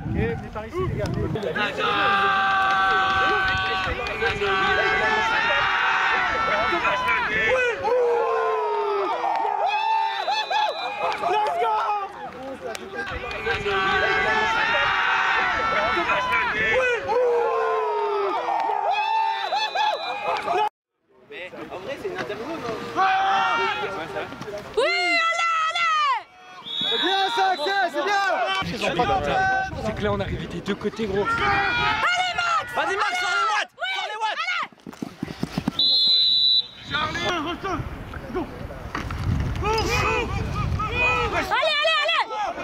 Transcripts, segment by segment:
Ok, venez par ici les gars. C'est que là on arrivait des deux côtés gros. Vas-y Max, sors les watts Sors les watts. Allez, allez, allez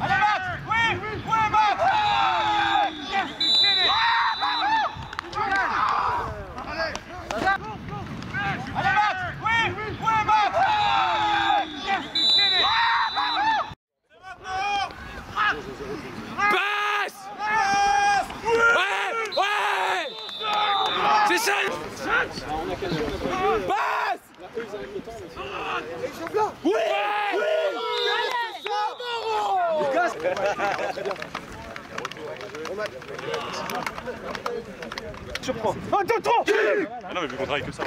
Allez Max Oui Oui Max Allez Max Oui Oui Max Passe! Ouais Ouais! C'est ça! Passe! Oui Ah non, mais vu qu'on travaille que ça.